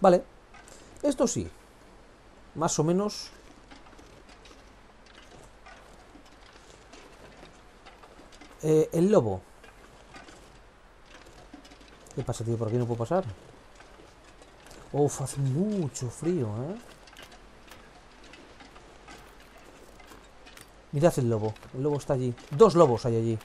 Vale. Esto sí. Más o menos... Eh, el lobo. ¿Qué pasa, tío? ¿Por aquí no puedo pasar? Uf, hace mucho frío, ¿eh? Mirad el lobo. El lobo está allí. Dos lobos hay allí.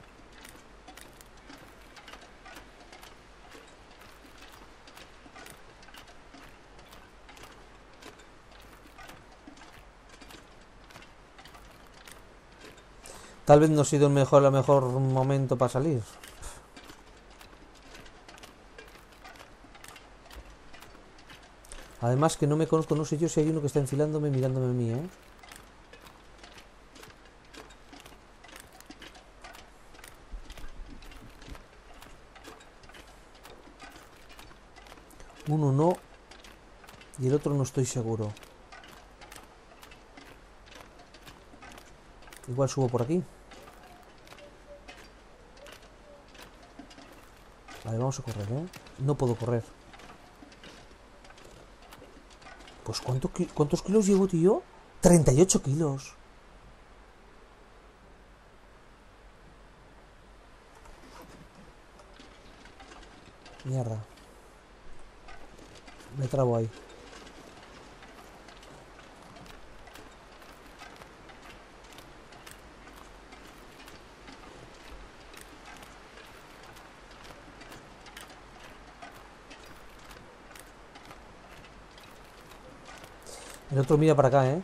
Tal vez no ha sido el mejor, momento para salir. Además que no me conozco, no sé yo si hay uno que está enfilándome mirándome a mí, ¿eh? Uno no. Y el otro no estoy seguro. Igual subo por aquí. Vale, vamos a correr, ¿eh? No puedo correr. Pues ¿cuánto ¿cuántos kilos llevo, tío? 38 kilos. Mierda. Me trabo ahí. El otro mira para acá, ¿eh?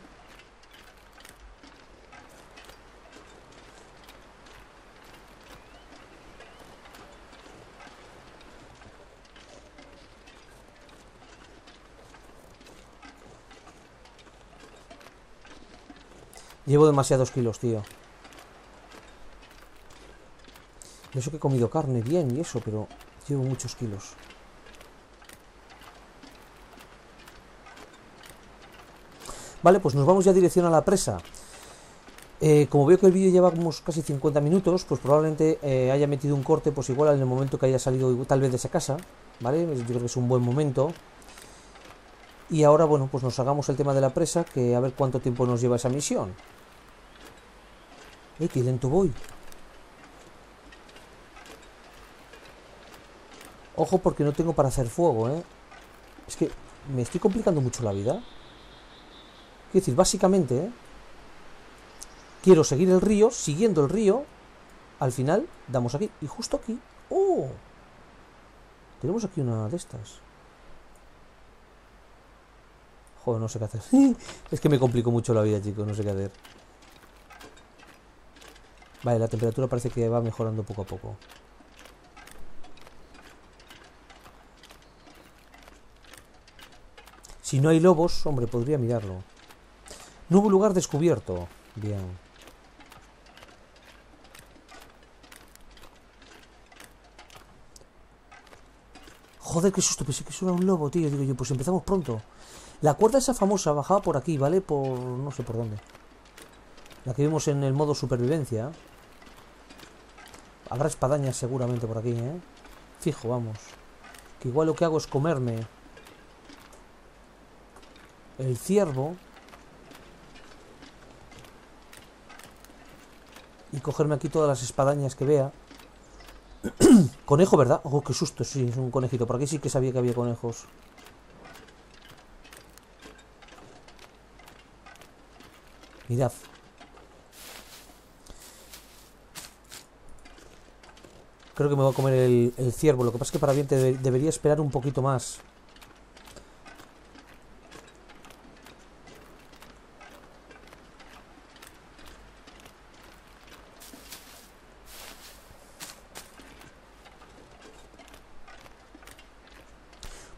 Llevo demasiados kilos, tío. Yo sé que he comido carne bien y eso, pero llevo muchos kilos. Vale, pues nos vamos ya dirección a la presa. Eh, como veo que el vídeo lleva casi 50 minutos, pues probablemente eh, haya metido un corte, pues igual en el momento que haya salido tal vez de esa casa, ¿vale? Yo creo que es un buen momento. Y ahora, bueno, pues nos hagamos el tema de la presa, que a ver cuánto tiempo nos lleva esa misión. ¡Eh, qué lento voy! Ojo porque no tengo para hacer fuego, ¿eh? Es que me estoy complicando mucho la vida. Quiero decir, básicamente, ¿eh? quiero seguir el río, siguiendo el río, al final damos aquí. Y justo aquí, ¡oh! Tenemos aquí una de estas. Joder, no sé qué hacer. es que me complico mucho la vida, chicos, no sé qué hacer. Vale, la temperatura parece que va mejorando poco a poco. Si no hay lobos, hombre, podría mirarlo. Nuevo lugar descubierto. Bien. Joder, qué susto, pensé que eso era un lobo, tío. Digo yo, pues empezamos pronto. La cuerda esa famosa bajaba por aquí, ¿vale? Por... no sé por dónde. La que vimos en el modo supervivencia. Habrá espadañas seguramente por aquí, ¿eh? Fijo, vamos. Que igual lo que hago es comerme el ciervo y cogerme aquí todas las espadañas que vea. Conejo, ¿verdad? Oh, qué susto, sí, es un conejito. Por aquí sí que sabía que había conejos. Mirad. Creo que me voy a comer el, ciervo. Lo que pasa es que para bien te debería esperar un poquito más.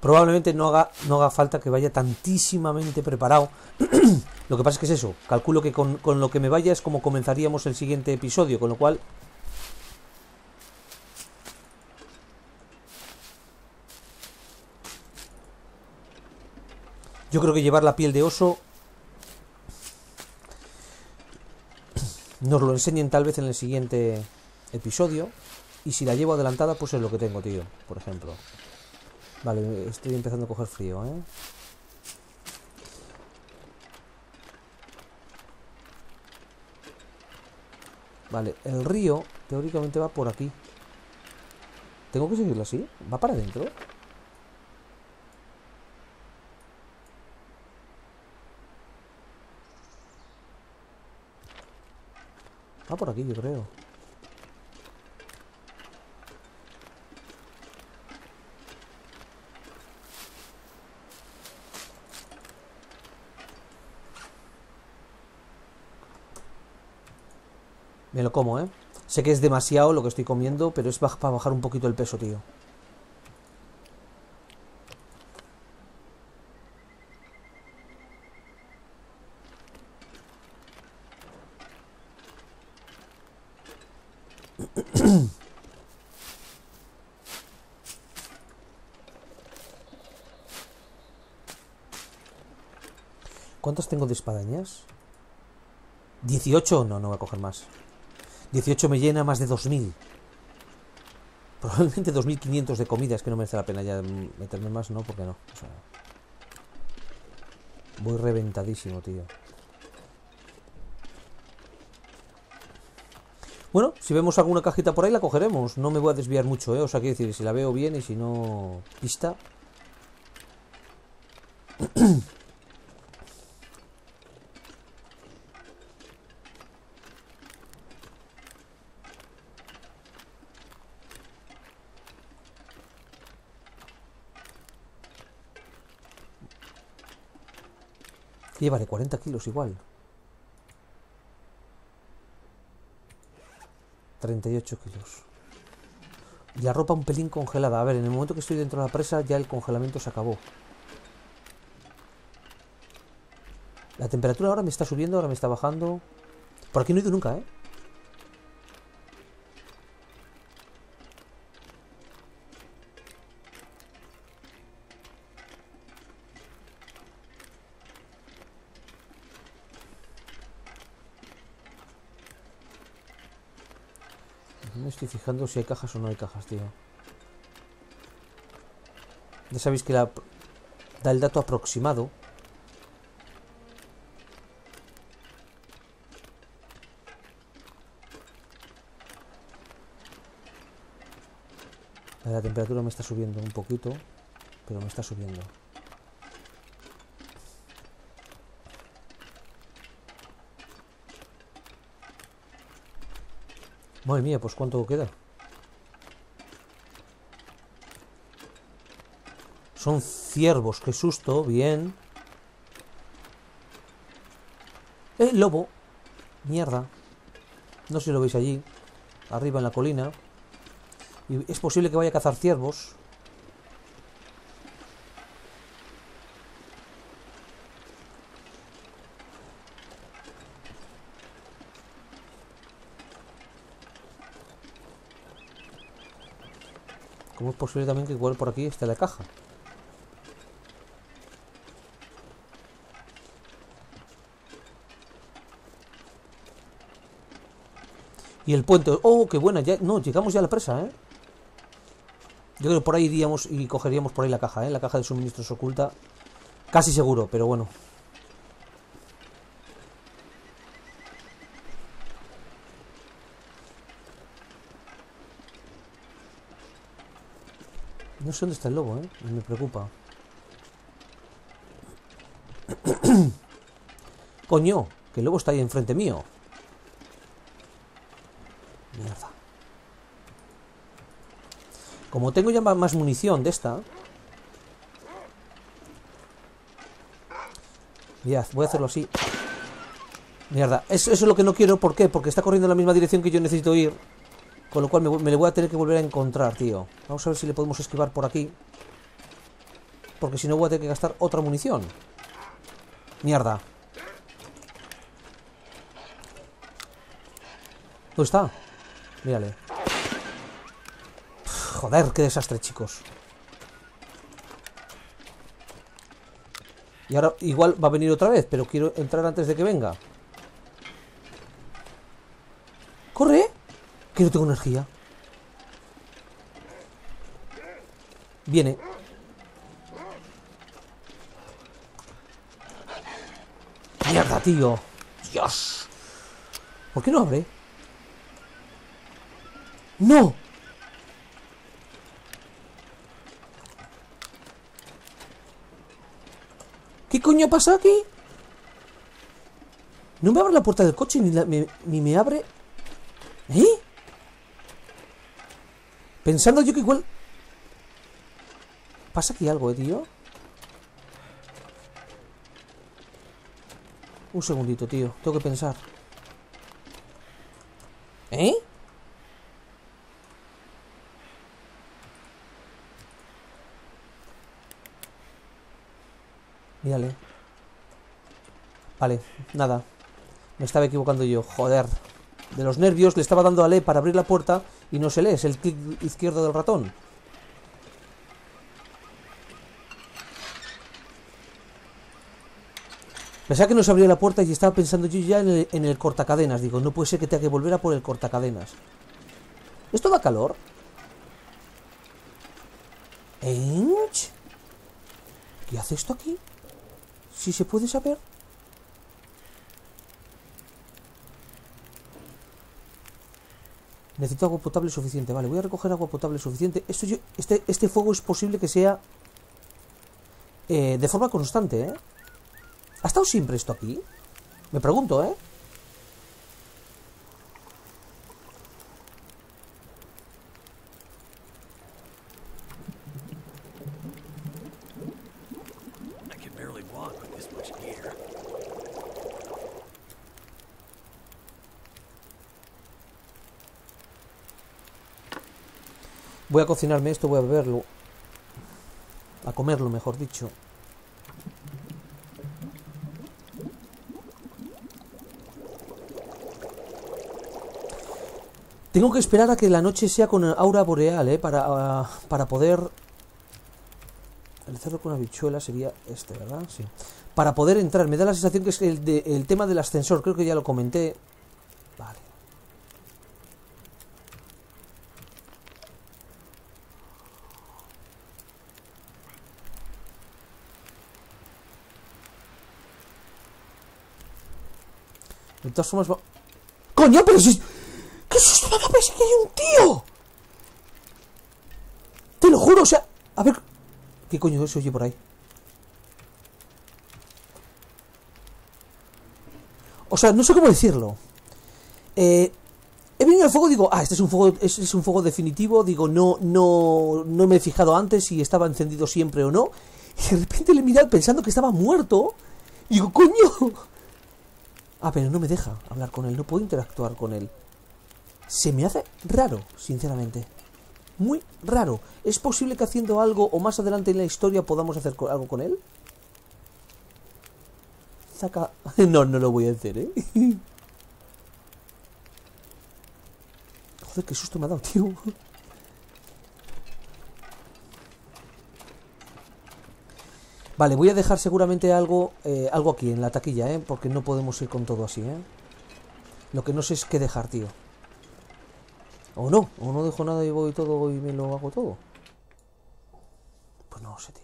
Probablemente no haga, no haga falta que vaya tantísimamente preparado. lo que pasa es que es eso. Calculo que con, con lo que me vaya es como comenzaríamos el siguiente episodio. Con lo cual Yo creo que llevar la piel de oso nos lo enseñen tal vez en el siguiente episodio. Y si la llevo adelantada, pues es lo que tengo, tío, por ejemplo. Vale, estoy empezando a coger frío, ¿eh? Vale, el río teóricamente va por aquí. ¿Tengo que seguirlo así? ¿Va para adentro? Va por aquí, yo creo. Me lo como, ¿eh? Sé que es demasiado lo que estoy comiendo, pero es para bajar un poquito el peso, tío. ¿Cuántas tengo de espadañas? ¿18? No, no voy a coger más. 18 me llena más de 2000. Probablemente 2500 de comida, es que no merece la pena ya meterme más, no, porque no. O sea, voy reventadísimo, tío. Bueno, si vemos alguna cajita por ahí la cogeremos. No me voy a desviar mucho, ¿eh? O sea, quiero decir, si la veo bien y si no... Pista. Lleva de 40 kilos igual. 38 kilos. Y la ropa un pelín congelada. A ver, en el momento que estoy dentro de la presa ya el congelamiento se acabó. La temperatura ahora me está subiendo, ahora me está bajando. Por aquí no he ido nunca, ¿eh? Estoy fijando si hay cajas o no hay cajas, tío. Ya sabéis que la, da el dato aproximado. La temperatura me está subiendo un poquito, pero me está subiendo. Madre mía, pues ¿cuánto queda? Son ciervos, qué susto, bien. ¡Eh, lobo! Mierda. No sé si lo veis allí, arriba en la colina. Y es posible que vaya a cazar ciervos. ¿Cómo es posible también que igual por aquí esté la caja? Y el puente... ¡Oh, qué buena! Ya, no, llegamos ya a la presa, ¿eh? Yo creo que por ahí iríamos y cogeríamos por ahí la caja, ¿eh? La caja de suministros oculta. Casi seguro, pero bueno. No sé dónde está el lobo, ¿eh? Me preocupa. Coño, que el lobo está ahí enfrente mío. Mierda. Como tengo ya más munición de esta... Mirad, voy a hacerlo así. Mierda, eso, eso, es lo que no quiero. ¿Por qué? Porque está corriendo en la misma dirección que yo necesito ir. Con lo cual me, le voy a tener que volver a encontrar, tío. Vamos a ver si le podemos esquivar por aquí. Porque si no voy a tener que gastar otra munición. Mierda. ¿Dónde está? Mírale. Joder, qué desastre, chicos. Y ahora igual va a venir otra vez, pero quiero entrar antes de que venga. ¡Corre! Que no tengo energía. Viene. Mierda, tío. Dios. ¿Por qué no abre? ¡No! ¿Qué coño pasa aquí? No me abre la puerta del coche ni, me, me abre... ¿Eh? Pensando yo que igual... ¿Pasa aquí algo, eh, tío? Un segundito, tío. Tengo que pensar. ¿Eh? Mírale. Vale, nada. Me estaba equivocando yo. Joder. De los nervios le estaba dando a Le para abrir la puerta y no se lee. Es el clic izquierdo del ratón. Pensaba que no se abría la puerta y estaba pensando yo ya en el, cortacadenas. Digo, no puede ser que tenga que volver a por el cortacadenas. ¿Esto da calor? ¿Qué hace esto aquí? Si se puede saber. Necesito agua potable suficiente. Vale, voy a recoger agua potable suficiente. Esto este, este fuego es posible que sea eh, de forma constante, ¿eh? ¿Ha estado siempre esto aquí? Me pregunto, ¿eh? Voy a cocinarme esto, voy a beberlo. A comerlo, mejor dicho. Tengo que esperar a que la noche sea con aura boreal, ¿eh? Para, para poder... El cerdo con habichuela sería este, ¿verdad? Sí. Para poder entrar. Me da la sensación que es el, el tema del ascensor. Creo que ya lo comenté. Todas formas... ¡Coño, pero si... ¡Qué susto me Pensé que hay un tío! Te lo juro, o sea... A ver... ¿Qué coño se oye por ahí? O sea, no sé cómo decirlo. Eh, he venido al fuego, digo, ah, este es un fuego, este es un fuego definitivo, digo, no, no, no me he fijado antes si estaba encendido siempre o no. Y de repente le he pensando que estaba muerto. Y digo, coño, Ah, pero no me deja hablar con él, no puedo interactuar con él. Se me hace raro, sinceramente. Muy raro. ¿Es posible que haciendo algo o más adelante en la historia podamos hacer algo con él? Saca... No, no lo voy a hacer, ¿eh? Joder, qué susto me ha dado, tío. Vale, voy a dejar seguramente algo, eh, algo aquí en la taquilla, ¿eh? Porque no podemos ir con todo así, ¿eh? Lo que no sé es qué dejar, tío. O no, o no dejo nada y voy todo y me lo hago todo. Pues no lo sé, tío.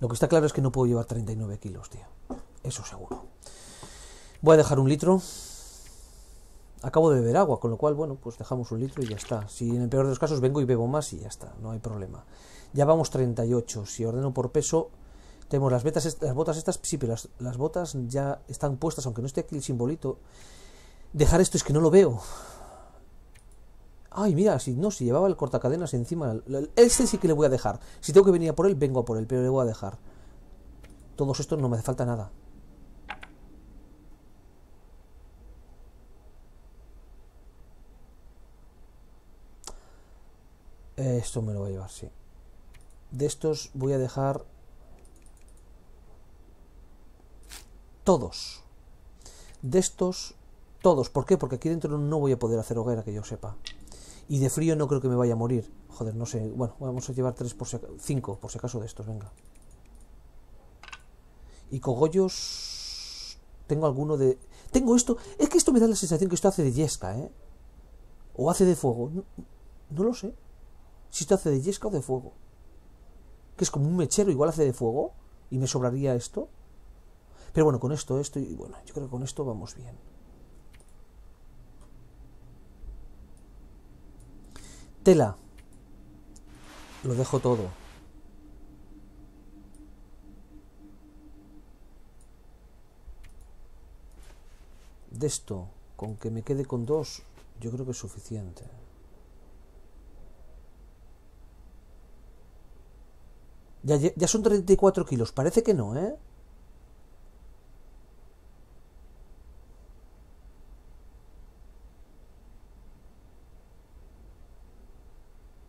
Lo que está claro es que no puedo llevar 39 kilos, tío. Eso seguro. Voy a dejar un litro. Acabo de beber agua, con lo cual, bueno, pues dejamos un litro y ya está. Si en el peor de los casos vengo y bebo más y ya está, no hay problema. Ya vamos 38. Si ordeno por peso, tenemos las, betas, las botas estas, sí, pero las, botas ya están puestas, aunque no esté aquí el simbolito. Dejar esto es que no lo veo. Ay, mira, si no, si llevaba el cortacadenas encima. Este sí que le voy a dejar. Si tengo que venir a por él, vengo a por él, pero le voy a dejar. Todos estos no me hace falta nada. Esto me lo voy a llevar, sí. De estos voy a dejar todos. De estos, todos. ¿Por qué? Porque aquí dentro no voy a poder hacer hoguera, que yo sepa. Y de frío no creo que me vaya a morir. Joder, no sé. Bueno, vamos a llevar tres por si cinco, por si acaso de estos, venga. Y cogollos... Tengo alguno de... Tengo esto... Es que esto me da la sensación que esto hace de yesca, ¿eh? ¿O hace de fuego? No, no lo sé. Si esto hace de yesca o de fuego. Que es como un mechero, igual hace de fuego. Y me sobraría esto. Pero bueno, con esto, esto y bueno, yo creo que con esto vamos bien. Tela. Lo dejo todo. De esto, con que me quede con dos, yo creo que es suficiente. Ya, ya son 34 kilos, parece que no, ¿eh?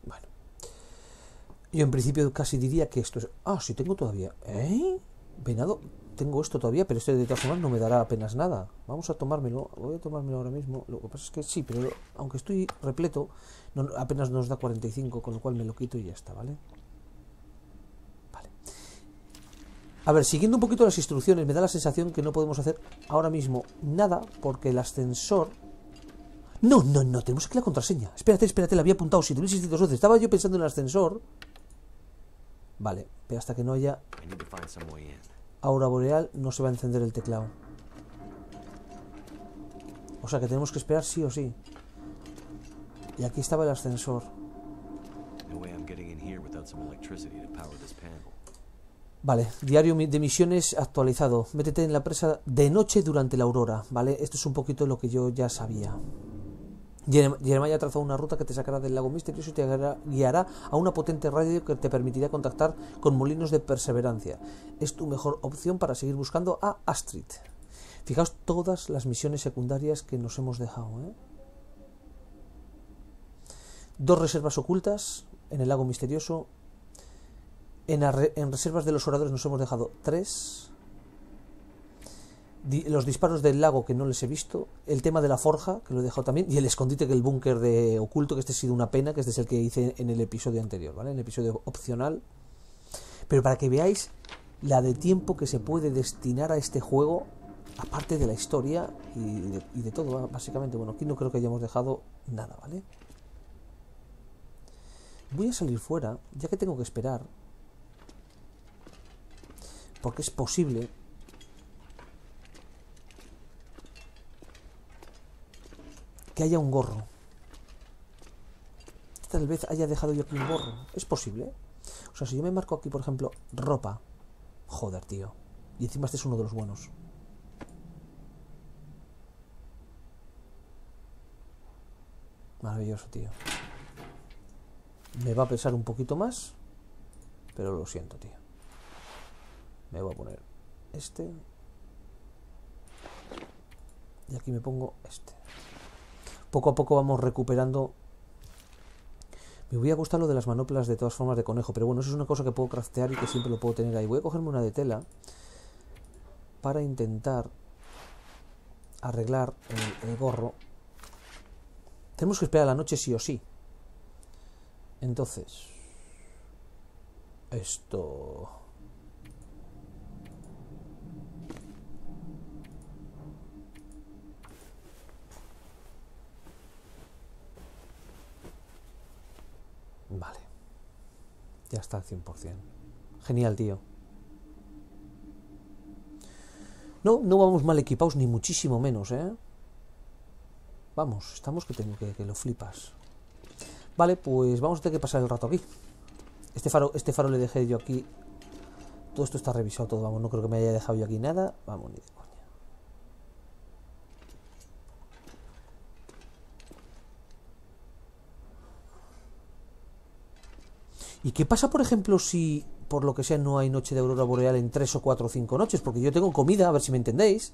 Bueno. Yo en principio casi diría que esto es... Ah, sí tengo todavía... ¿Eh? Venado, tengo esto todavía, pero este de todas formas no me dará apenas nada. Vamos a tomármelo, voy a tomármelo ahora mismo. Lo que pasa es que sí, pero aunque estoy repleto, apenas nos da 45, con lo cual me lo quito y ya está, ¿vale? Vale. A ver, siguiendo un poquito las instrucciones, me da la sensación que no podemos hacer ahora mismo nada porque el ascensor... No, no, no, tenemos aquí la contraseña. Espérate, espérate, la había apuntado, si tuviese insistido dos veces. Estaba yo pensando en el ascensor. Vale, pero hasta que no haya aura boreal no se va a encender el teclado. O sea que tenemos que esperar sí o sí. Y aquí estaba el ascensor. Vale, diario de misiones actualizado. Métete en la presa de noche durante la aurora, ¿vale? Esto es un poquito lo que yo ya sabía. Jeremiah ha trazado una ruta que te sacará del lago misterioso y te guiará a una potente radio que te permitirá contactar con molinos de perseverancia. Es tu mejor opción para seguir buscando a Astrid. Fijaos todas las misiones secundarias que nos hemos dejado. ¿eh? Dos reservas ocultas en el lago misterioso. En, reservas de los oradores nos hemos dejado tres los disparos del lago que no les he visto, el tema de la forja, que lo he dejado también, y el escondite que el búnker de oculto, que este ha sido una pena, que este es el que hice en el episodio anterior, ¿vale? En el episodio opcional. Pero para que veáis la de tiempo que se puede destinar a este juego, aparte de la historia y de, todo, básicamente. Bueno, aquí no creo que hayamos dejado nada, ¿vale? Voy a salir fuera, ya que tengo que esperar. Porque es posible que haya un gorro. Tal vez haya dejado yo aquí un gorro. ¿Es posible? O sea, si yo me marco aquí, por ejemplo, ropa. Joder, tío. Y encima este es uno de los buenos. Maravilloso, tío. Me va a pesar un poquito más. Pero lo siento, tío. Me voy a poner este. Y aquí me pongo este poco a poco vamos recuperando. Me voy a gustar lo de las manoplas de todas formas de conejo, pero bueno, eso es una cosa que puedo craftear y que siempre lo puedo tener ahí. Voy a cogerme una de tela para intentar arreglar el, el gorro. Tenemos que esperar a la noche sí o sí. Entonces, esto... Vale. Ya está al 100%. Genial, tío. No, no vamos mal equipados, ni muchísimo menos, ¿eh? Vamos, estamos que tengo que, que lo flipas. Vale, pues vamos a tener que pasar el rato aquí. Este faro, este faro le dejé yo aquí. Todo esto está revisado todo, vamos, no creo que me haya dejado yo aquí nada. Vamos, ni de ¿Y qué pasa, por ejemplo, si por lo que sea no hay noche de aurora boreal en tres o cuatro o cinco noches? Porque yo tengo comida, a ver si me entendéis.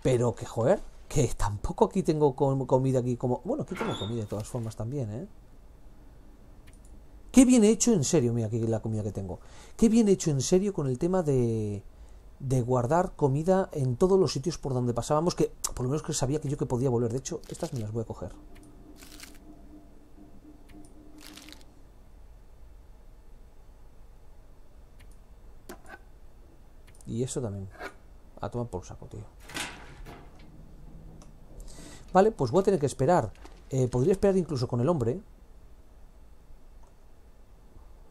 Pero que, joder, que tampoco aquí tengo comida aquí como... Bueno, aquí tengo comida de todas formas también, ¿eh? Qué bien hecho en serio, mira aquí la comida que tengo. Qué bien hecho en serio con el tema de, de guardar comida en todos los sitios por donde pasábamos, que por lo menos que sabía que yo que podía volver. De hecho, estas me las voy a coger. Y eso también. A tomar por saco, tío. Vale, pues voy a tener que esperar Eh, podría esperar incluso con el hombre.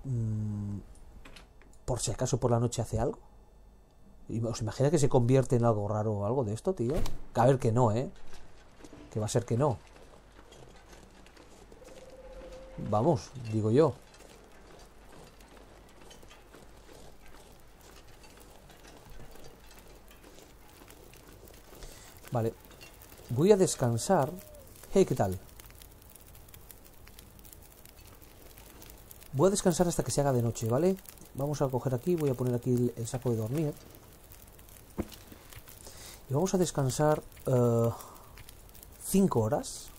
Mm, por si acaso por la noche hace algo. ¿Os imagina que se convierte en algo raro o algo de esto, tío? A ver que no, ¿eh? Que va a ser que no. Vamos, digo yo. Vale. Voy a descansar. Hey, ¿qué tal? Voy a descansar hasta que se haga de noche, ¿vale? Vamos a coger aquí, voy a poner aquí el, saco de dormir. Y vamos a descansar 5 horas.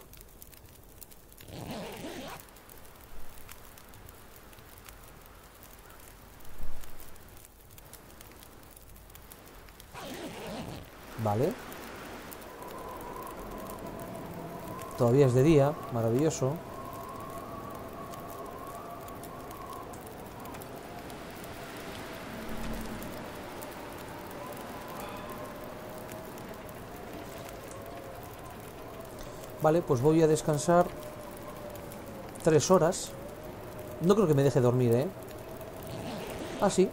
Vale. Todavía es de día, maravilloso. Vale, pues voy a descansar tres horas. No creo que me deje dormir, ¿eh? Ah, sí.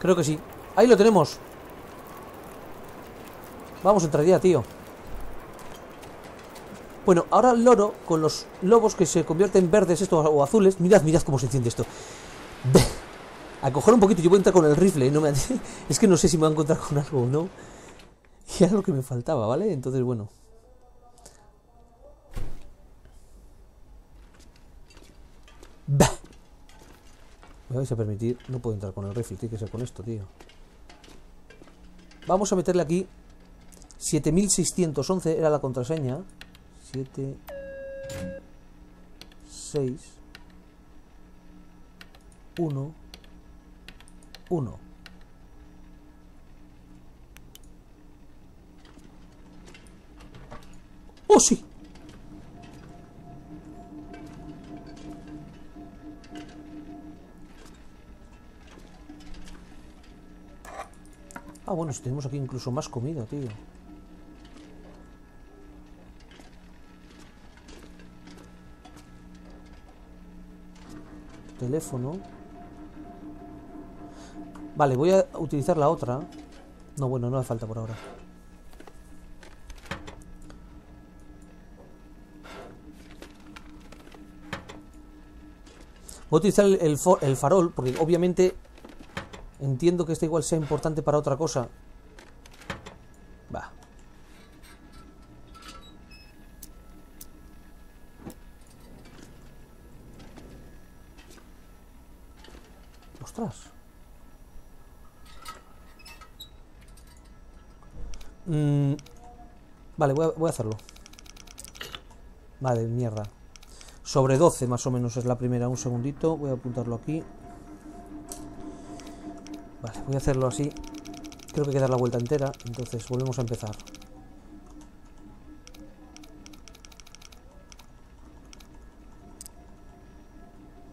Creo que sí. Ahí lo tenemos. Vamos, entraría, tío. Bueno, ahora el loro, con los lobos que se convierten verdes estos o azules. Mirad, mirad cómo se enciende esto. A coger un poquito, yo voy a entrar con el rifle. No me... Es que no sé si me voy a encontrar con algo o no. Y era lo que me faltaba, ¿vale? Entonces, bueno. Vais a permitir. No puedo entrar con el rifle, tiene que ser con esto, tío. Vamos a meterle aquí 7611 era la contraseña. 7 6 1 1 ¡Oh, sí! Ah, bueno, si tenemos aquí incluso más comida, tío. Teléfono. Vale, voy a utilizar la otra. No, bueno, no hace falta por ahora. Voy a utilizar el, el farol, porque obviamente entiendo que este igual sea importante para otra cosa. Va. Ostras. Mm, vale, voy a, voy a hacerlo. Vale, mierda. Sobre 12 más o menos es la primera. Un segundito, voy a apuntarlo aquí. Vale, voy a hacerlo así. Creo que hay que dar la vuelta entera. Entonces volvemos a empezar.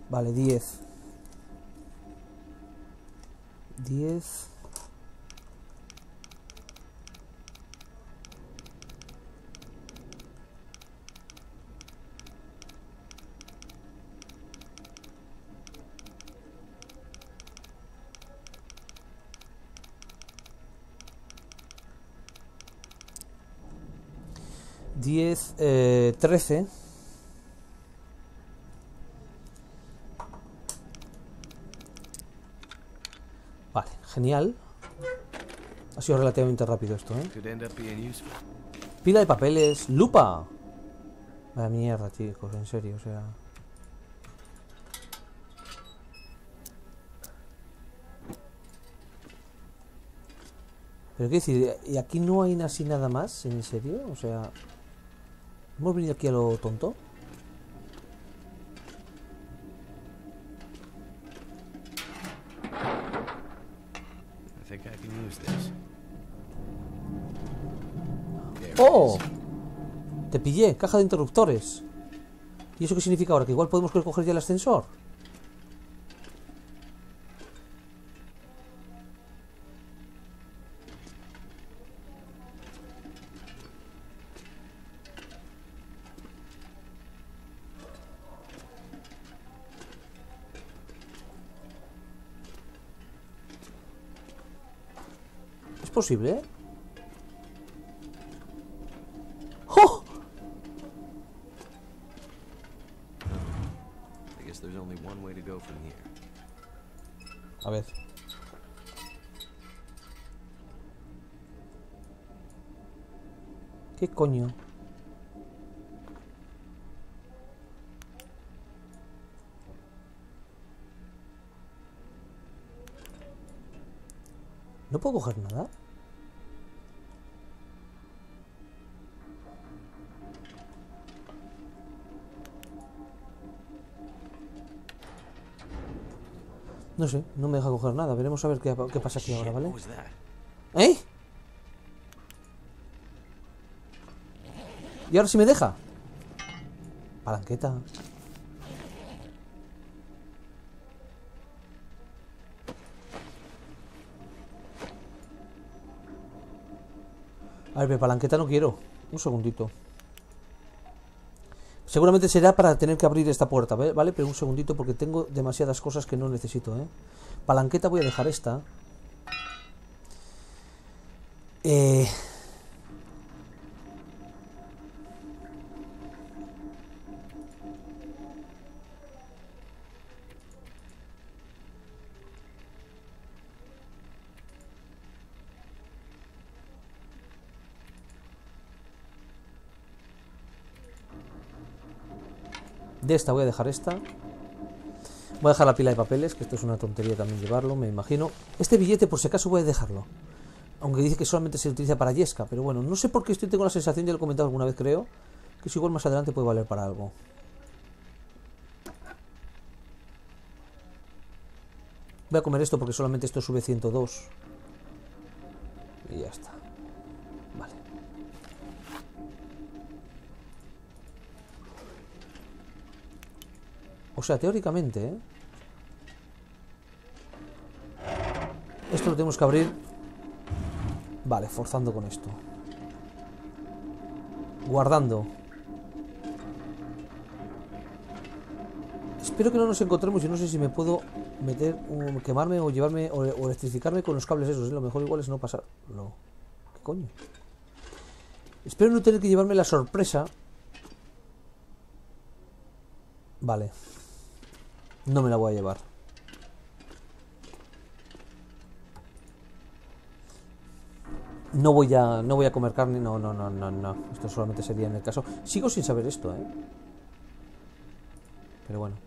Vale, 10. 10. Diez, eh, trece. Vale, genial. Ha sido relativamente rápido esto, ¿eh? Pila de papeles. ¡Lupa! Vaya mierda, chicos, en serio, o sea... Pero qué decir, ¿y aquí no hay así nada más? ¿En serio? O sea... ¿Hemos venido aquí a lo tonto? I think I can use this. There it ¡Oh! Te pillé, caja de interruptores. ¿Y eso qué significa ahora? ¿Que igual podemos coger ya el ascensor? Posible, ¿eh? ¡Oh! I guess there's only one way to go from here. A ver. ¿Qué coño? ¿No puedo coger No sé, no me deja coger nada. Veremos a ver qué, qué pasa aquí ahora, ¿vale? ¿Eh? ¿Y ahora sí me deja? Palanqueta. A ver, pero palanqueta no quiero. Un segundito. Seguramente será para tener que abrir esta puerta, ¿ve- ¿vale? Pero un segundito porque tengo demasiadas cosas que no necesito, ¿eh? Palanqueta voy a dejar esta. Eh... De esta voy a dejar esta. Voy a dejar la pila de papeles, que esto es una tontería también llevarlo, me imagino. Este billete, por si acaso, voy a dejarlo. Aunque dice que solamente se utiliza para Yesca, pero bueno, no sé por qué estoy tengo la sensación, ya lo he comentado alguna vez creo, que eso igual más adelante puede valer para algo. Voy a comer esto porque solamente esto sube 102. Y ya está. O sea, teóricamente, ¿eh? Esto lo tenemos que abrir. Vale, forzando con esto. Guardando. Espero que no nos encontremos y no sé si me puedo meter, um, quemarme o llevarme o, o electrificarme con los cables esos. ¿eh? Lo mejor igual es no pasar. No. ¿Qué coño? Espero no tener que llevarme la sorpresa. Vale. No me la voy a llevar. No voy a no voy a comer carne, no, no, no, no, no. Esto solamente sería en el caso. Sigo sin saber esto, ¿eh? Pero bueno.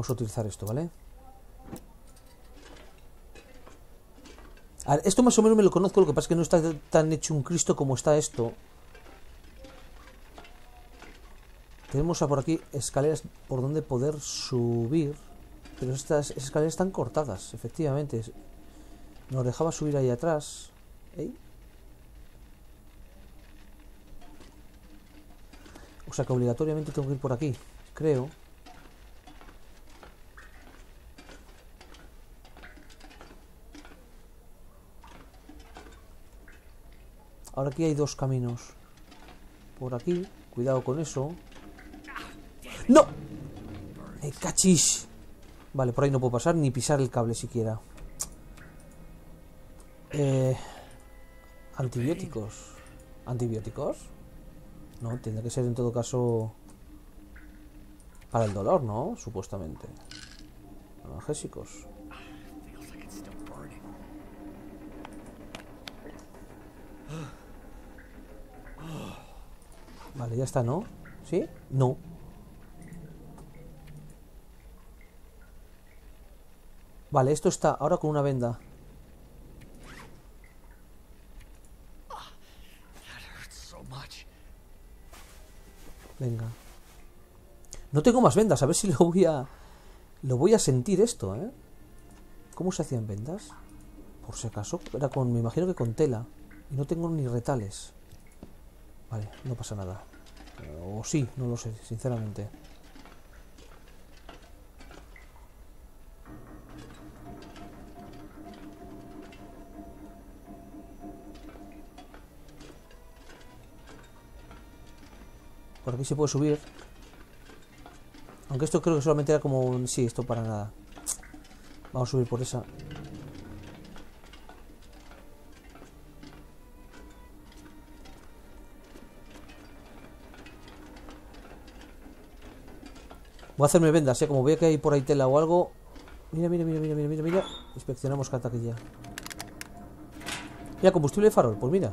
Vamos a utilizar esto, ¿vale? A ver, esto más o menos me lo conozco, lo que pasa es que no está tan hecho un Cristo como está esto. Tenemos por aquí escaleras por donde poder subir. Pero estas escaleras están cortadas, efectivamente. Nos dejaba subir ahí atrás. O sea que obligatoriamente tengo que ir por aquí, creo. Ahora aquí hay dos caminos. Por aquí, cuidado con eso. ¡No! ¡Me cachis! Vale, por ahí no puedo pasar ni pisar el cable siquiera. Eh, antibióticos. ¿Antibióticos? No, tendría que ser en todo caso para el dolor, ¿no? Supuestamente. Analgésicos. Ya está, ¿no? ¿Sí? No. Vale, esto está ahora con una venda. Venga. No tengo más vendas, a ver si lo voy a... Lo voy a sentir esto, ¿eh? ¿Cómo se hacían vendas? Por si acaso, era con... Me imagino que con tela. Y no tengo ni retales. Vale, no pasa nada. O sí, no lo sé, sinceramente. Por aquí se puede subir. Aunque esto creo que solamente era como un... Sí, esto para nada. Vamos a subir por esa. Voy a hacerme vendas, ¿eh? Como veo que hay por ahí tela o algo. Mira, mira, mira, mira, mira, mira. Inspeccionamos cataquilla. Mira, combustible de farol, pues mira.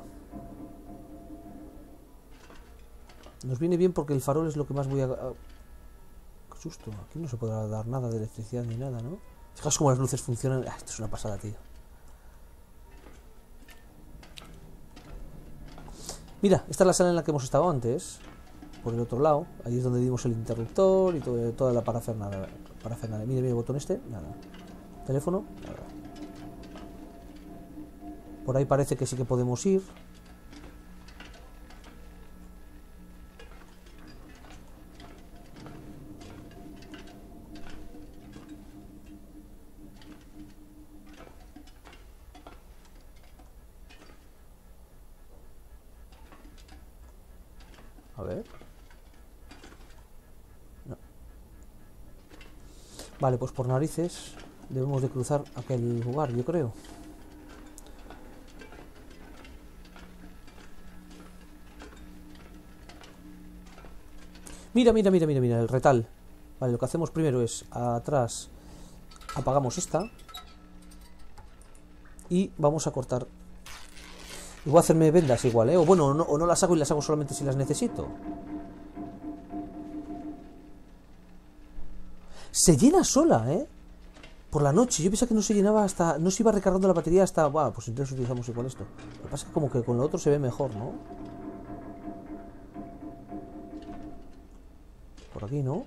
Nos viene bien porque el farol es lo que más voy a... a- Qué susto, aquí no se podrá dar nada de electricidad ni nada, ¿no? Fijaos cómo las luces funcionan. Ah, esto es una pasada, tío. Mira, esta es la sala en la que hemos estado antes. Por el otro lado. Ahí es donde dimos el interruptor y todo- toda la parafernalia. parafernalia. Mira, mira el botón este. Nada. Teléfono. Por ahí parece que sí que podemos ir. A ver. No. Vale, pues por narices debemos de cruzar aquel lugar, yo creo. Mira, mira, mira, mira, mira, el retal. Vale, lo que hacemos primero es atrás apagamos esta y vamos a cortar. Y voy a hacerme vendas igual, ¿eh? O bueno, no, o no las hago y las hago solamente si las necesito. Se llena sola, ¿eh? Por la noche. Yo pensaba que no se llenaba hasta... No se iba recargando la batería hasta... Buah, pues entonces utilizamos igual esto. Lo que pasa es que como que con lo otro se ve mejor, ¿no? Por aquí, ¿no?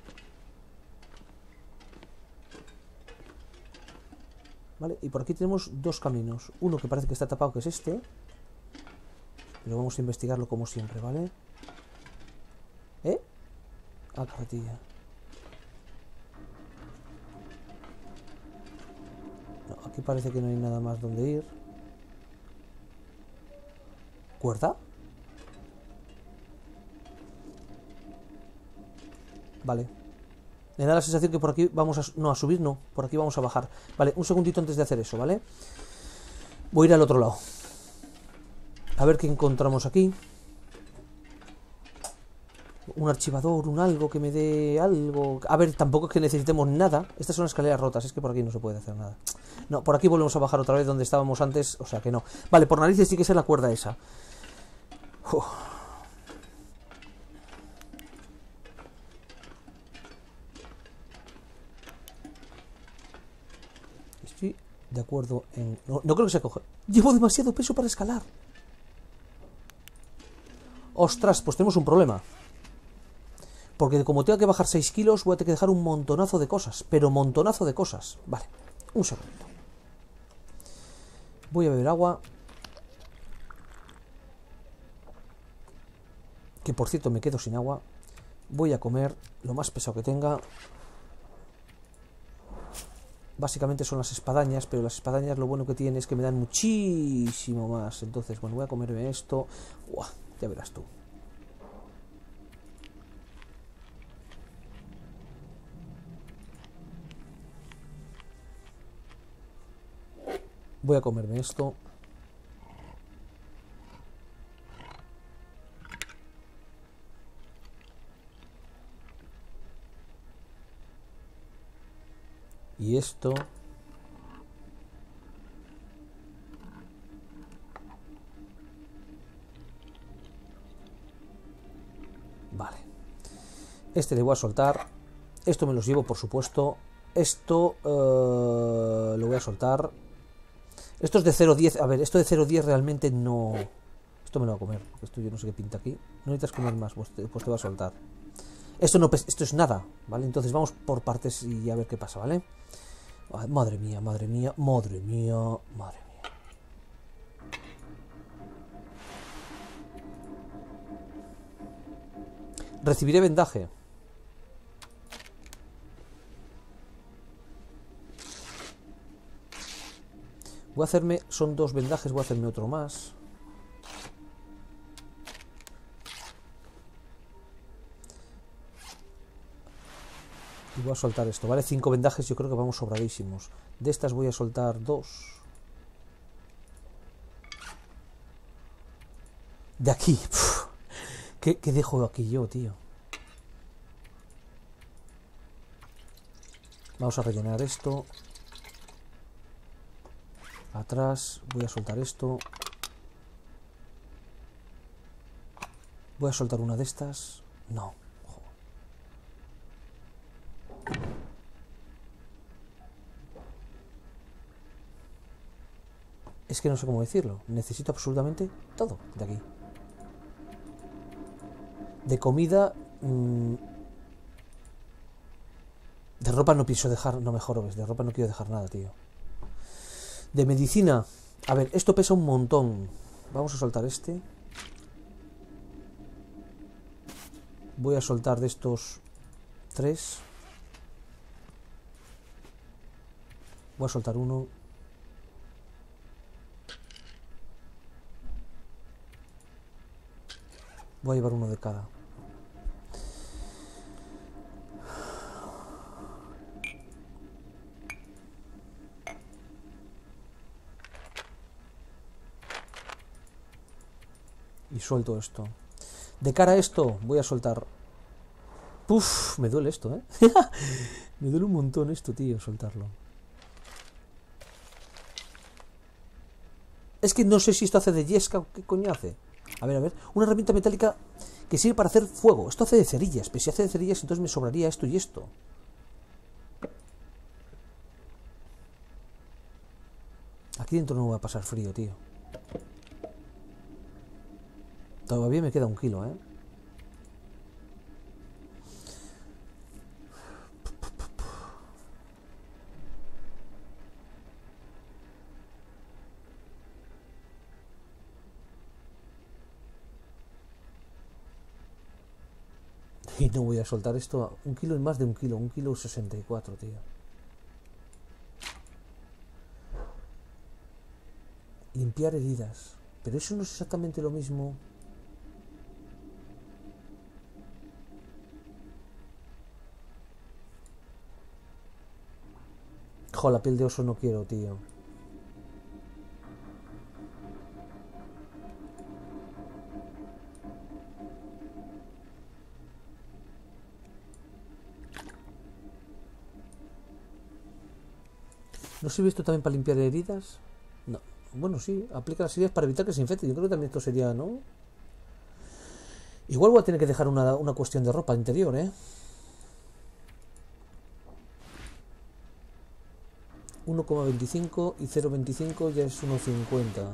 Vale, y por aquí tenemos dos caminos. Uno que parece que está tapado, que es este. Pero vamos a investigarlo como siempre, ¿vale? ¿Eh? Ah, carretilla. Parece que no hay nada más donde ir. ¿Cuerda? Vale. Me da la sensación que por aquí vamos a... No, a subir no. Por aquí vamos a bajar. Vale, un segundito antes de hacer eso, ¿vale? Voy a ir al otro lado. A ver qué encontramos aquí. Un archivador, un algo que me dé algo. A ver, tampoco es que necesitemos nada. Estas son escaleras rotas, es que por aquí no se puede hacer nada. No, por aquí volvemos a bajar otra vez donde estábamos antes, o sea que no. Vale, por narices sí que es la cuerda esa. Estoy de acuerdo en... No, no creo que se coge. Llevo demasiado peso para escalar. Ostras, pues tenemos un problema. Porque como tengo que bajar 6 kilos, voy a tener que dejar un montonazo de cosas. Pero montonazo de cosas. Vale, un segundo. Voy a beber agua. Que por cierto me quedo sin agua. Voy a comer lo más pesado que tenga. Básicamente son las espadañas, pero las espadañas lo bueno que tienen es que me dan muchísimo más. Entonces, bueno, voy a comerme esto. Uah, ya verás tú. Voy a comerme esto. Y esto. Vale. Este le voy a soltar. Esto me los llevo, por supuesto. Esto eh, lo voy a soltar. Esto es de 0.10. A ver, esto de 0.10 realmente no. Esto me lo voy a comer. Esto yo no sé qué pinta aquí. No necesitas comer más, pues te, pues va a soltar. Esto no pes- esto es nada, ¿vale? Entonces vamos por partes y a ver qué pasa, ¿vale? Madre mía, madre mía, madre mía, madre mía. Recibiré vendaje. Voy a hacerme... Son dos vendajes, voy a hacerme otro más. Y voy a soltar esto, ¿vale? Cinco vendajes, yo creo que vamos sobradísimos. De estas voy a soltar dos. De aquí. ¿Qué dejo aquí yo, tío? Vamos a rellenar esto. Atrás. Voy a soltar esto. Voy a soltar una de estas. No. Es que no sé cómo decirlo. Necesito absolutamente todo de aquí. De comida... mm, de ropa no pienso dejar... No mejor, ¿ves? De ropa no quiero dejar nada, tío. De medicina. A ver, esto pesa un montón. Vamos a soltar este. Voy a soltar de estos tres. Voy a soltar uno. Voy a llevar uno de cada. Suelto esto. De cara a esto, voy a soltar. Puf, me duele esto, ¿eh? me duele un montón esto, tío, soltarlo. Es que no sé si esto hace de yesca o qué coño hace. A ver, a ver. Una herramienta metálica que sirve para hacer fuego. Esto hace de cerillas. Pero si hace de cerillas, entonces me sobraría esto y esto. Aquí dentro no va a pasar frío, tío. Todavía me queda un kilo, ¿eh? Y no voy a soltar esto. a- Un kilo y más de un kilo. Un kilo sesenta y cuatro, tío. Limpiar heridas. Pero eso no es exactamente lo mismo. La piel de oso no quiero, tío. ¿No sirve esto también para limpiar heridas? No. Bueno, sí, aplica las heridas para evitar que se infecte. Yo creo que también esto sería, ¿no? Igual voy a tener que dejar una, una cuestión de ropa interior, ¿eh? 1,25 y 0,25 ya es 1,50.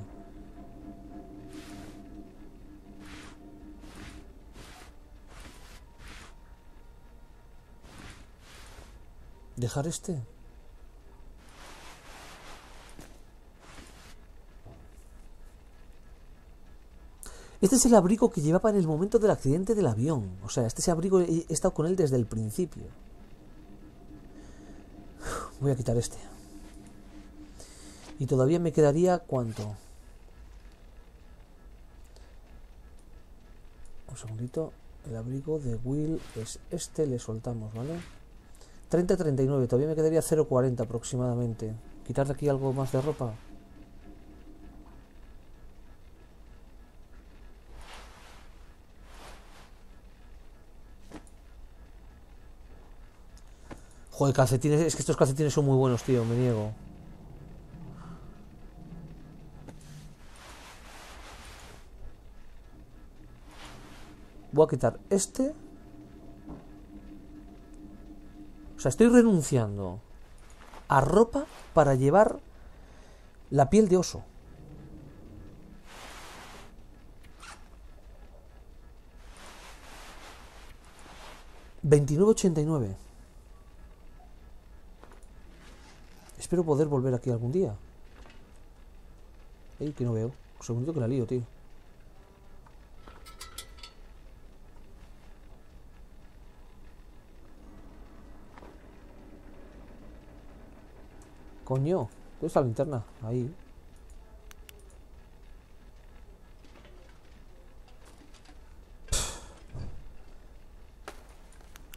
¿Dejar este? Este es el abrigo que llevaba en el momento del accidente del avión. O sea, este es abrigo, he estado con él desde el principio. Voy a quitar este. Y todavía me quedaría cuánto. Un segundito. El abrigo de Will es este, le soltamos, ¿vale? 30-39, todavía me quedaría 0,40 aproximadamente. Quitar de aquí algo más de ropa. Joder, calcetines, es que estos calcetines son muy buenos, tío, me niego. Voy a quitar este. O sea, estoy renunciando a ropa para llevar la piel de oso. $29.89. Espero poder volver aquí algún día. Ey, que no veo. Un segundito que la lío, tío. Coño, ¿dónde está la linterna? Ahí.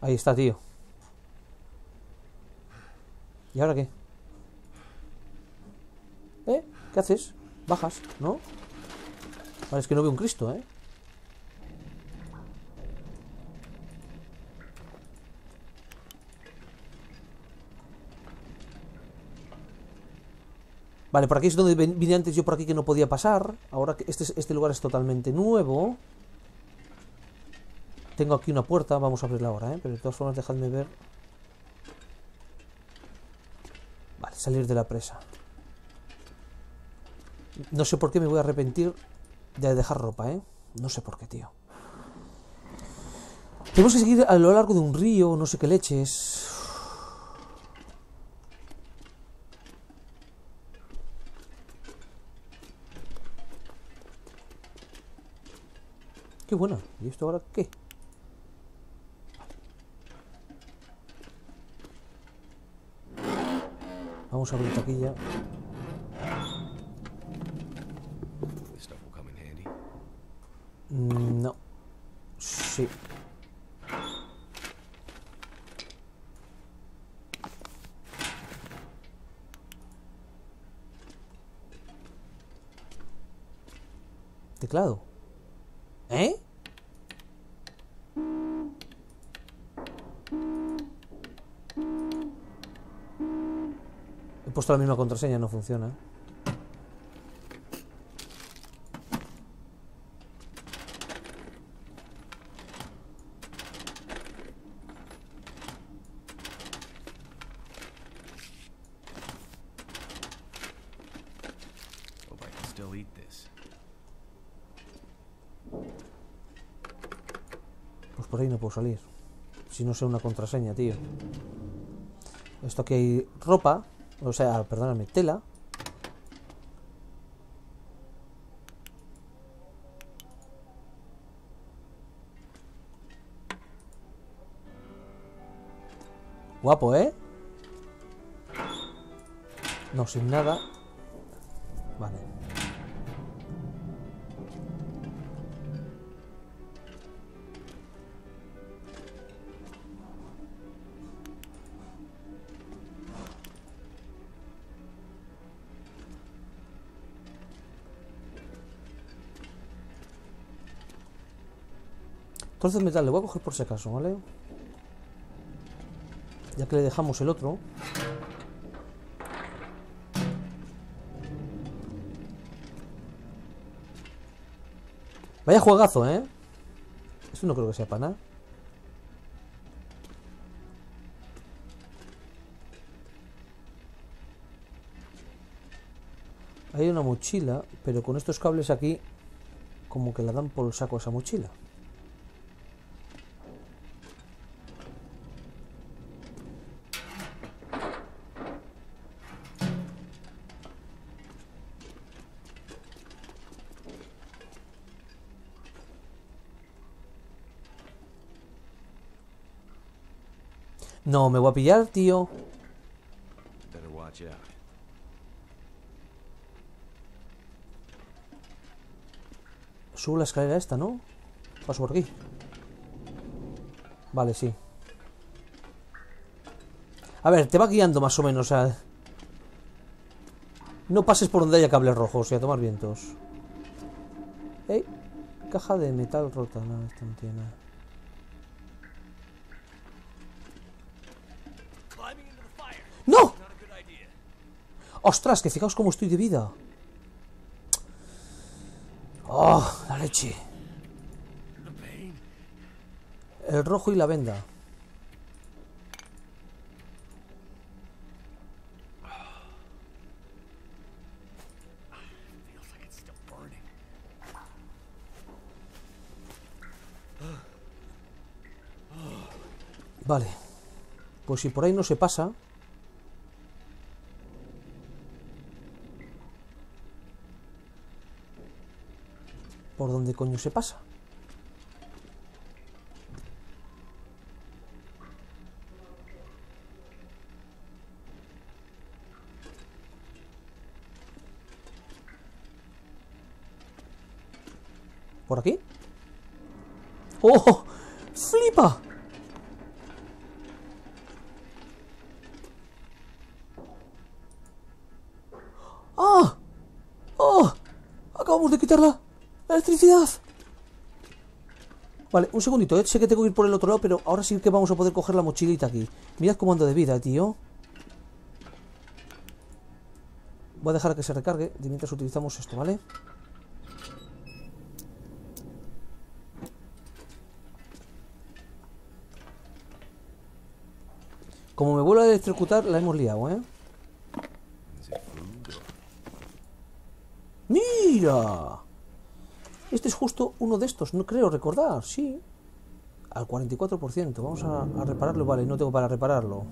Ahí está, tío. ¿Y ahora qué? ¿Eh? ¿Qué haces? Bajas, ¿no? Vale, es que no veo un Cristo, ¿eh? Vale, por aquí es donde vine antes yo por aquí que no podía pasar. Ahora que este, es- este lugar es totalmente nuevo. Tengo aquí una puerta, vamos a abrirla ahora, ¿eh? Pero de todas formas dejadme ver. Vale, salir de la presa. No sé por qué me voy a arrepentir de dejar ropa, ¿eh? No sé por qué, tío. Tenemos que seguir a lo largo de un río, no sé qué leches. Qué buena. ¿Y esto ahora qué? Vamos a abrir taquilla. This stuff will come in handy. Mm, No. Sí. Teclado. ¿Eh? He puesto la misma contraseña, no funciona. Pues por ahí no puedo salir. Si no sé una contraseña, tío. Esto aquí hay ropa. O sea, perdóname, tela. Guapo, ¿eh? No, sin nada. Vale. De metal, le voy a coger por si acaso, ¿vale? Ya que le dejamos el otro. Vaya juegazo, ¿eh? Esto no creo que sea para nada. Hay una mochila, pero con estos cables aquí, como que la dan por el saco a esa mochila. No, me voy a pillar, tío. Subo la escalera esta, ¿no? Paso por aquí. Vale, sí. A ver, te va guiando más o menos, o sea... No pases por donde haya cables rojos y a tomar vientos. ¡Ey! Caja de metal rota. No, esto no tiene nada. ¡Ostras! Que fijaos cómo estoy de vida. ¡Oh! La leche. El rojo y la venda. Vale. Pues si por ahí no se pasa... por dónde coño se pasa. ¿Por aquí? ¡Oh! ¡Flipa! ¡Ah! ¡Oh! ¡Acabamos de quitarla! ¡La electricidad! Vale, un segundito, ¿eh? sé que tengo que ir por el otro lado, pero ahora sí que vamos a poder coger la mochilita aquí. Mirad cómo ando de vida, tío. Voy a dejar que se recargue de mientras utilizamos esto, ¿vale? Como me vuelvo a electrocutar, la hemos liado, ¿eh? ¡Mira! Este es justo uno de estos, no creo recordar, sí. Al 44%. Vamos a, a repararlo, vale, no tengo para repararlo.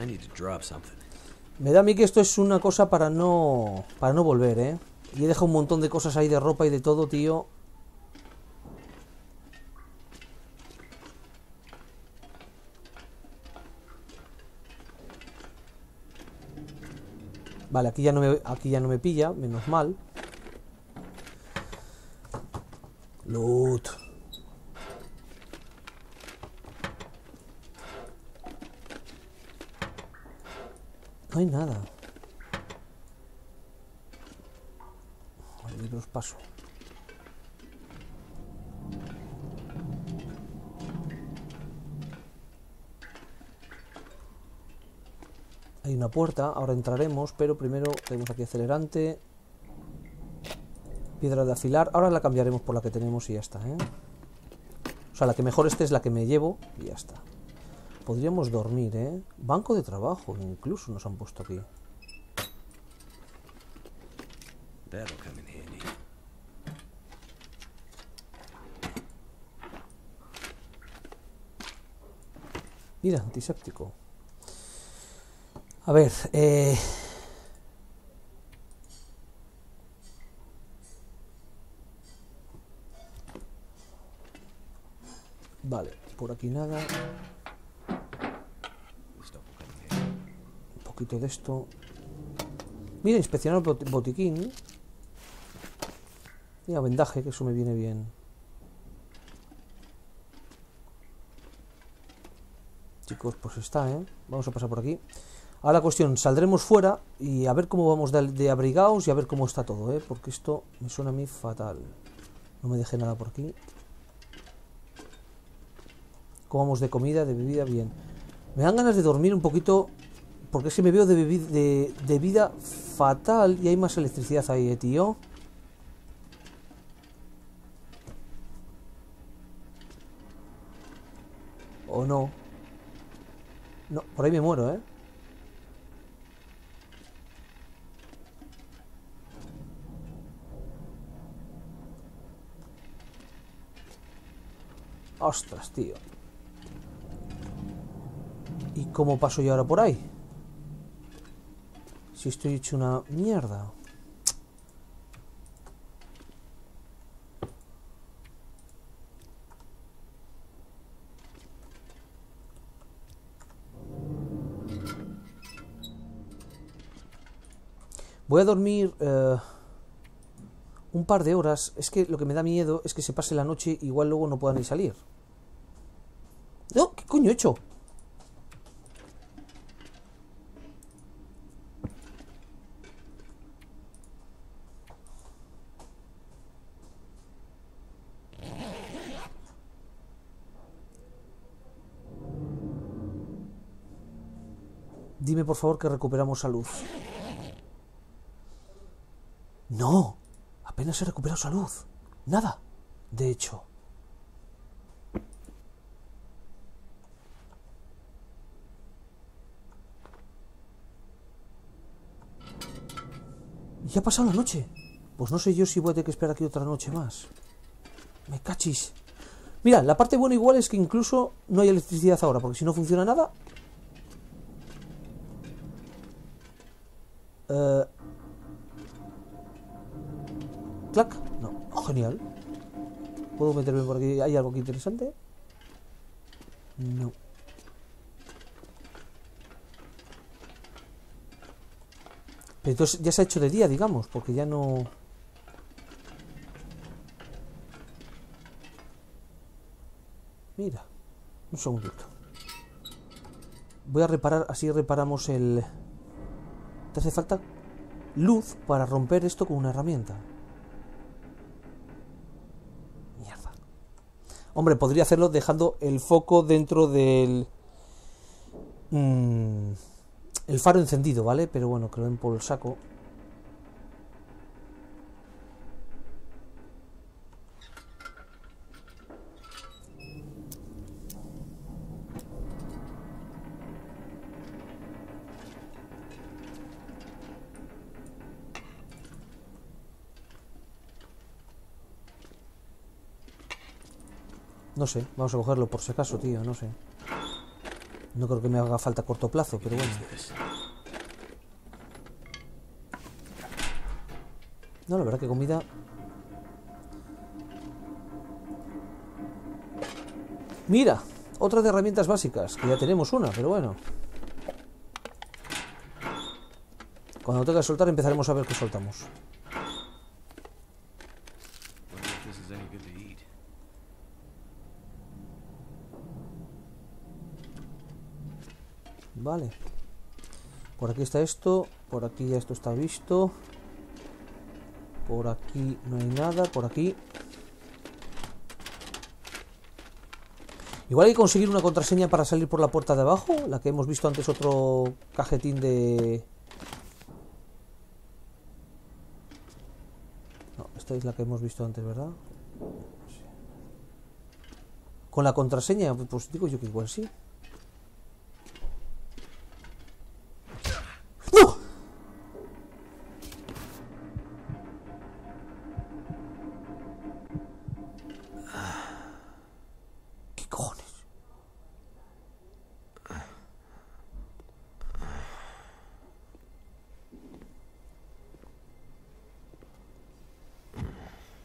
I need to drop something. Me da a mí que esto es una cosa para no para no volver, ¿eh? Y he dejado un montón de cosas ahí de ropa y de todo, tío. Vale, aquí ya no me aquí ya no me pilla, menos mal. Loot. No hay nada. Los paso. Hay una puerta, ahora entraremos, pero primero tenemos aquí acelerante. Piedra de afilar. Ahora la cambiaremos por la que tenemos y ya está, ¿eh? O sea, la que mejor esté es la que me llevo y ya está. Podríamos dormir, ¿eh? Banco de trabajo, incluso nos han puesto aquí. Mira, antiséptico. A ver, eh... Vale, por aquí nada. Un poquito de esto. Mira, inspeccionar botiquín. Mira, vendaje, que eso me viene bien. Chicos, pues está, ¿eh? Vamos a pasar por aquí. Ahora la cuestión, saldremos fuera y a ver cómo vamos de, de abrigados y a ver cómo está todo, ¿eh? Porque esto me suena a mí fatal. No me dejé nada por aquí. ¿Cómo vamos de comida, de bebida? Bien. Me dan ganas de dormir un poquito porque es que me veo de, de vida fatal y hay más electricidad ahí, eh, tío. ¿O no? No, por ahí me muero, ¿eh? Ostras, tío. ¿Y cómo paso yo ahora por ahí? Si estoy hecho una mierda. Voy a dormir eh, un par de horas. Es que lo que me da miedo es que se pase la noche y igual luego no puedan ni salir. No, ¿qué coño he hecho? Dime por favor que recuperamos salud. No, apenas he recuperado salud. Nada, de hecho. ¿Y ha pasado la noche? Pues no sé yo si voy a tener que esperar aquí otra noche más. Me cachis. Mira, la parte buena igual es que incluso no hay electricidad ahora, porque si no funciona nada... Eh... ¿Clac? No. Genial. ¿Puedo meterme por aquí? ¿Hay algo interesante? No. Pero entonces ya se ha hecho de día, digamos, porque ya no... Mira, un segundito. Voy a reparar, así reparamos el... Te hace falta luz para romper esto con una herramienta. Hombre, podría hacerlo dejando el foco dentro del... mm, el faro encendido, ¿vale? Pero bueno, que lo den por el saco. No sé, vamos a cogerlo por si acaso, tío, no sé. No creo que me haga falta a corto plazo, pero bueno. No, la verdad que comida... Mira, otra de herramientas básicas, que ya tenemos una, pero bueno. Cuando tenga que soltar empezaremos a ver qué soltamos. Vale. Por aquí está esto, por aquí ya esto está visto. Por aquí no hay nada, por aquí. Igual hay que conseguir una contraseña para salir por la puerta de abajo, la que hemos visto antes otro cajetín de... No, esta es la que hemos visto antes, ¿verdad? Con la contraseña, pues digo yo que igual sí.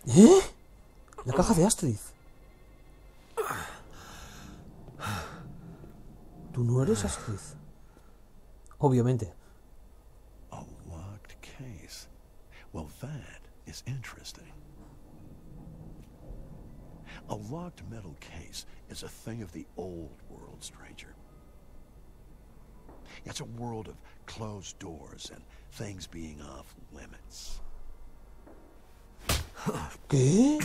¿Eh? La caja de Astrid. ¿Tú no eres Astrid? Obviamente. A locked case. Well, that is interesting. A locked metal case is a thing of the old world, stranger. It's a world of closed doors and things being off limits. ¿Qué?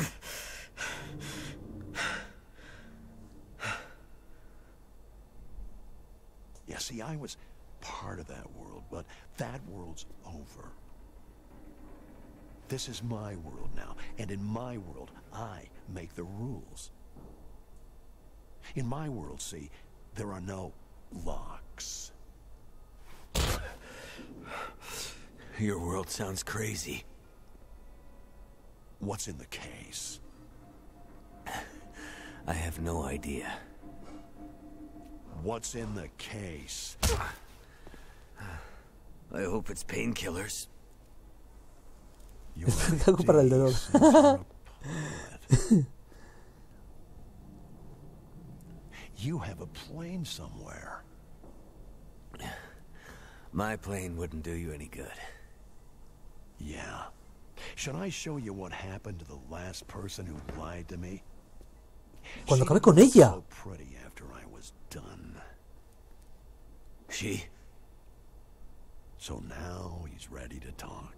Yeah, see, I was part of that world, but that world's over. This is my world now, and in my world, I make the rules. In my world, see, there are no locks. Your world sounds crazy. What's in the case? I have no idea. What's in the case? I hope it's painkillers. Your Algo para el dolor. days since you're a pilot. you have a plane somewhere. My plane wouldn't do you any good. Yeah. Should I show you what happened to the last person who lied to me? Cuando acabé con ella. So pretty after I was done. She? So now he's ready to talk.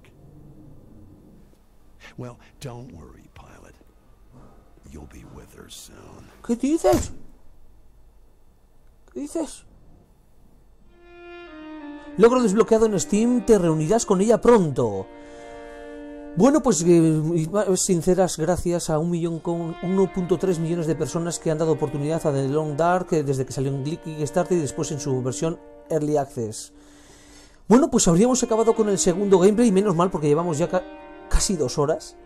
Well, don't worry, pilot. You'll be with her soon. ¿Qué dices? ¿Qué dices? Logro desbloqueado en Steam, te reunirás con ella pronto. Bueno, pues eh, sinceras gracias a un millón con 1.3 millones de personas que han dado oportunidad a The Long Dark eh, desde que salió en Kickstarter y después en su versión Early Access. Bueno, pues habríamos acabado con el segundo gameplay, menos mal porque llevamos ya ca- casi dos horas.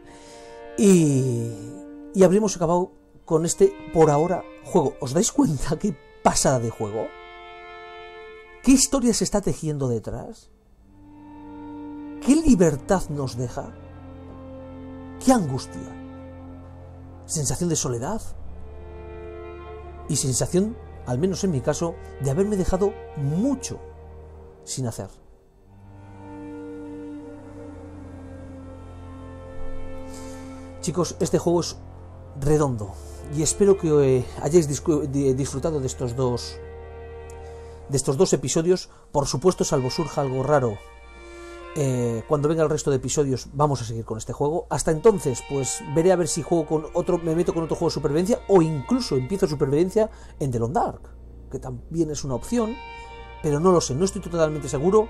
Y, y habríamos acabado con este, por ahora, juego. ¿Os dais cuenta qué pasada de juego? ¿Qué historia se está tejiendo detrás? ¿Qué libertad nos deja? ¿Qué angustia? ¿Sensación de soledad? Y sensación, al menos en mi caso, de haberme dejado mucho sin hacer. Chicos, este juego es redondo y espero que eh, hayáis disfrutado de estos dos de estos dos episodios, por supuesto, salvo surja algo raro. Eh, cuando venga el resto de episodios vamos a seguir con este juego. Hasta entonces, pues veré a ver si juego con otro, me meto con otro juego de supervivencia o incluso empiezo supervivencia en The Long Dark, que también es una opción, pero no lo sé, no estoy totalmente seguro.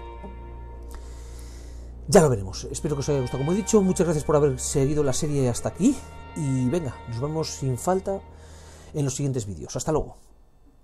Ya lo veremos. Espero que os haya gustado. Como he dicho, muchas gracias por haber seguido la serie hasta aquí. Y venga, nos vemos sin falta en los siguientes vídeos. Hasta luego.